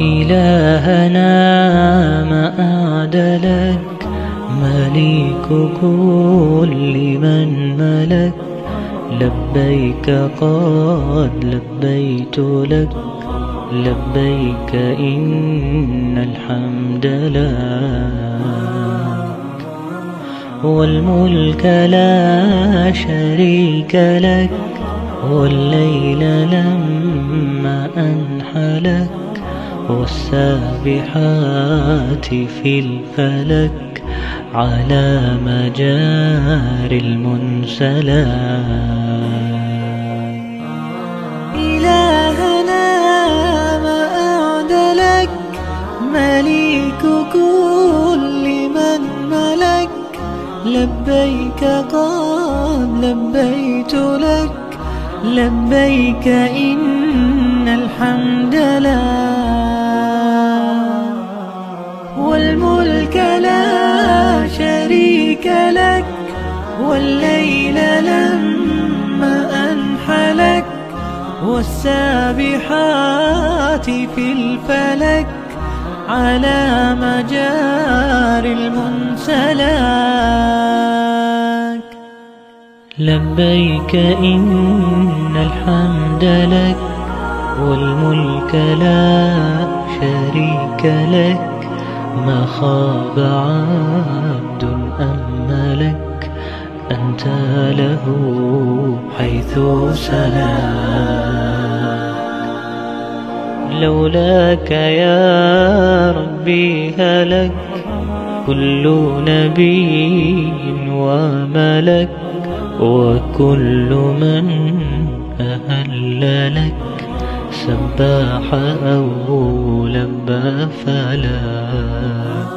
إلهنا ما أعدلك مليك كل من ملك. لبيك قد لبيت لك لبيك إن الحمد لك. والملك لا شريك لك والليل لما أنحلك. والسابحات في الفلك على مجاري المنسلات. إلهنا ما أعدلك مليك كل من ملك. لبيك قد لبيت لك. لبيك إن الحمد لك والملك لا شريك لك والليل لما أنحلك والسابحات في الفلك على مجاري المنسلك. لبيك إن الحمد لك والملك لا شريك لك. ما خاب عبد أملك أنت له حيث سلاك لولاك يا ربي هلك كل نبي وملك وكل من أهل لك. سباح أو لبى فلاك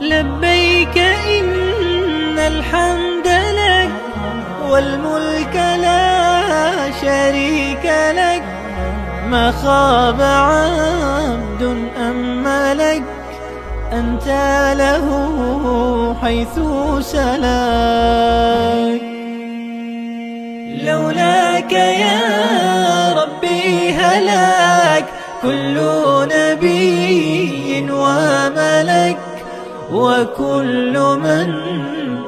لبيك إن الحمد لك والملك لا شريك لك. ما خاب عبد أم ملك أنت له حيث سلاك. لولاك يا هلاك كل نبي وملك وكل من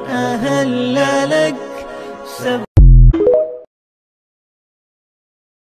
أهل لك.